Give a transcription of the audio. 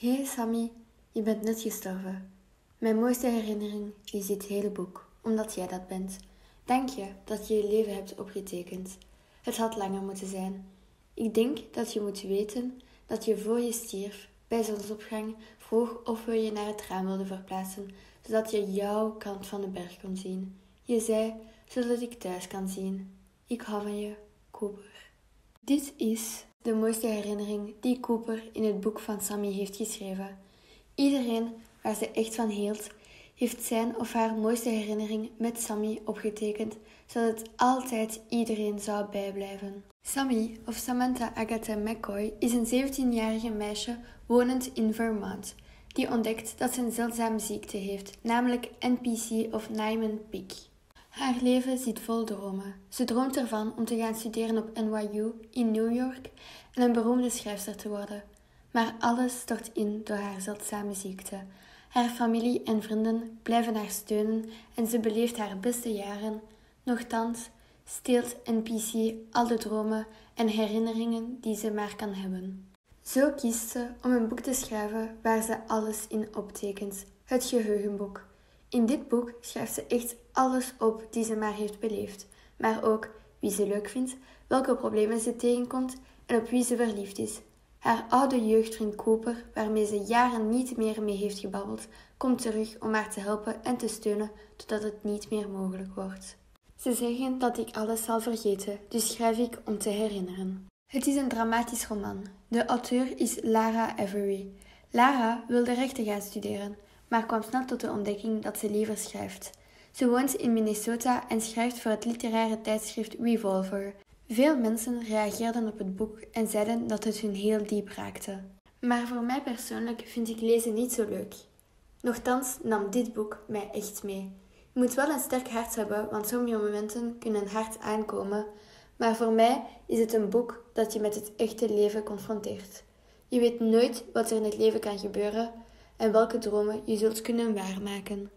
Hey Sammy, je bent net gestorven. Mijn mooiste herinnering is dit hele boek, omdat jij dat bent. Dank je dat je je leven hebt opgetekend. Het had langer moeten zijn. Ik denk dat je moet weten dat je voor je stierf, bij zonsopgang, vroeg of we je naar het raam wilden verplaatsen, zodat je jouw kant van de berg kon zien. Je zei, zodat ik thuis kan zien. Ik hou van je, Cooper. Dit is de mooiste herinnering die Cooper in het boek van Sammy heeft geschreven. Iedereen waar ze echt van hield, heeft zijn of haar mooiste herinnering met Sammy opgetekend, zodat het altijd iedereen zou bijblijven. Sammy, of Samantha Agatha McCoy, is een 17-jarige meisje wonend in Vermont, die ontdekt dat ze een zeldzame ziekte heeft, namelijk NPC of Niemann-Pick. Haar leven zit vol dromen. Ze droomt ervan om te gaan studeren op NYU in New York en een beroemde schrijfster te worden. Maar alles stort in door haar zeldzame ziekte. Haar familie en vrienden blijven haar steunen en ze beleeft haar beste jaren. Nochtans steelt NPC al de dromen en herinneringen die ze maar kan hebben. Zo kiest ze om een boek te schrijven waar ze alles in optekent: het geheugenboek. In dit boek schrijft ze echt alles op die ze maar heeft beleefd, maar ook wie ze leuk vindt, welke problemen ze tegenkomt en op wie ze verliefd is. Haar oude jeugdvriend Cooper, waarmee ze jaren niet meer mee heeft gebabbeld, komt terug om haar te helpen en te steunen totdat het niet meer mogelijk wordt. Ze zeggen dat ik alles zal vergeten, dus schrijf ik om te herinneren. Het is een dramatisch roman. De auteur is Lara Avery. Lara wilde rechten gaan studeren, maar kwam snel tot de ontdekking dat ze liever schrijft. Ze woont in Minnesota en schrijft voor het literaire tijdschrift Revolver. Veel mensen reageerden op het boek en zeiden dat het hun heel diep raakte. Maar voor mij persoonlijk vind ik lezen niet zo leuk. Nochtans nam dit boek mij echt mee. Je moet wel een sterk hart hebben, want sommige momenten kunnen hard aankomen. Maar voor mij is het een boek dat je met het echte leven confronteert. Je weet nooit wat er in het leven kan gebeuren en welke dromen je zult kunnen waarmaken.